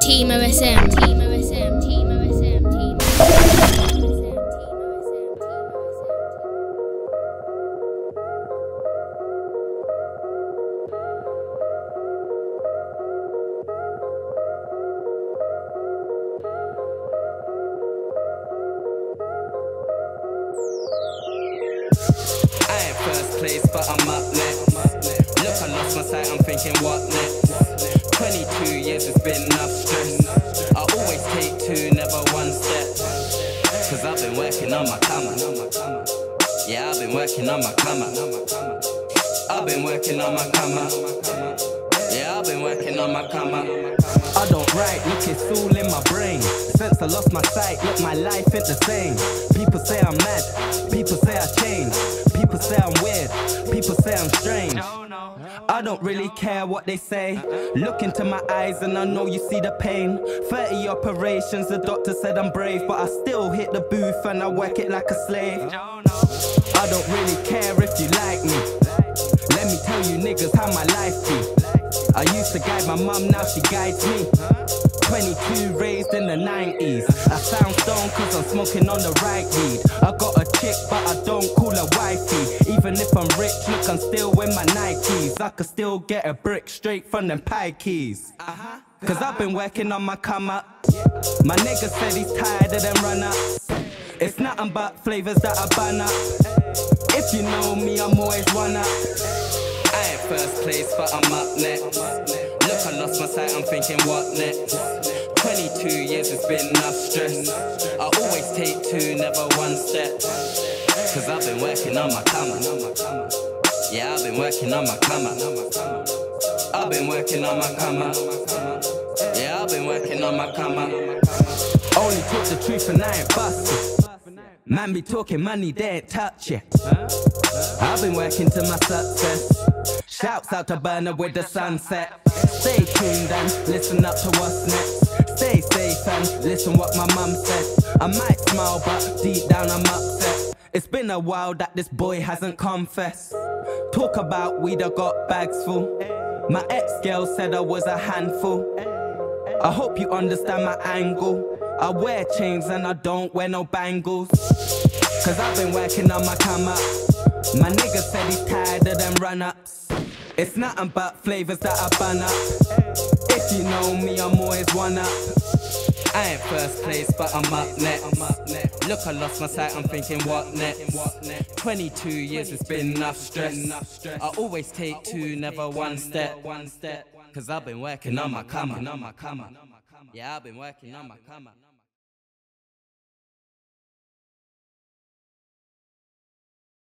Team OSM, Team OSM, Team OSM, Team OSM. I ain't first place, but I'm up next. Look, I lost my sight, I'm thinking, what next? 22 years, it's been enough stress. I always take two, never one step. Cause I've been working on my camera. Yeah, I've been working on my camera. I've been working on my camera. Yeah, I've been working on my camera. I don't write, look, it's all in my brain. Since I lost my sight, look, my life ain't the same. People say I'm mad, people say I changed. People say I'm weird, people say I'm strange. I don't really care what they say. Look into my eyes and I know you see the pain. 30 operations, the doctor said I'm brave, but I still hit the booth and I work it like a slave. I don't really care if you like me. Let me tell you niggas how my life be. I used to guide my mum, now she guides me. 22 raised in the 90s. I sound stoned cause I'm smoking on the right weed. I got a chick, but I don't call her wifey. Even if I'm rich, look, I'm still with my Nikes. I could still get a brick straight from them pie keys. Uh-huh. Cause I've been working on my come up. My nigga said he's tired of them run ups. It's nothing but flavors that I ban up. If you know me, I'm always one up. I first place, but I'm up next. Look, I lost my sight, I'm thinking, what next? 22 years, it's been enough stress. I always take two, never one step. Cause I've been working on my camera. Yeah, I've been working on my camera. I've been working on my camera. Yeah, I've been working on my camera. Only talk the truth and I ain't busted. Man be talking money, they ain't touch it. I've been working to my success. Shouts out to Burner with the sunset. Stay tuned and listen up to what's next. Stay safe and listen what my mum said. I might smile, but deep down I'm upset. It's been a while that this boy hasn't confessed. Talk about weed, I got bags full. My ex girl said I was a handful. I hope you understand my angle. I wear chains and I don't wear no bangles. Cause I've been working on my come up. My nigga said he's tired of them run ups. It's nothing but flavors that I ban up. If you know me, I'm always one up. I ain't first place, but I'm up next. Look, I lost my sight, I'm thinking, what next? 22 years, it's been enough stress. I always take two, never one step. Cause I've been working on my come Yeah, I've been working on my come